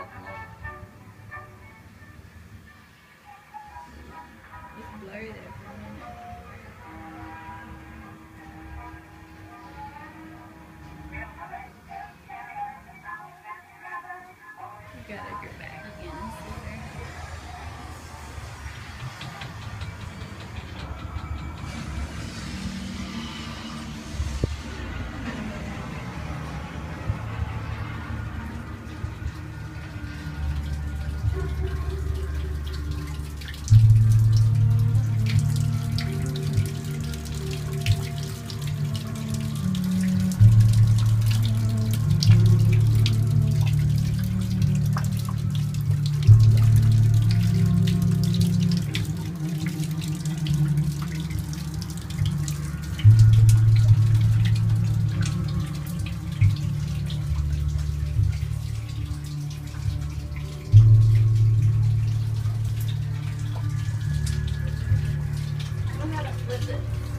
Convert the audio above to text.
Just blurry there for a minute. You gotta go back. with it.